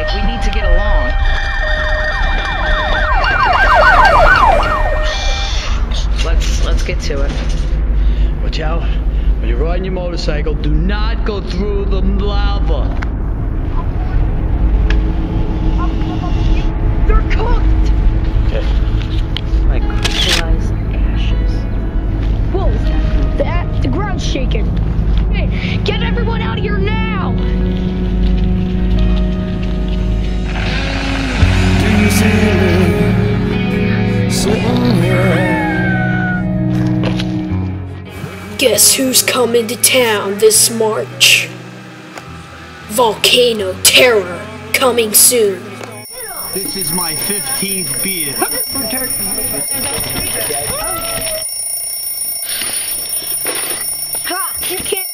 Like, we need to get along. Let's let's get to it. Watch out. When you're riding your motorcycle, do not go through the lava. They're cooked! Okay. Like crystallized ashes. Whoa! That the ground's shaking. Guess who's coming to town this March? Volcano Terror coming soon. This is my 15th beer. ha! You can't.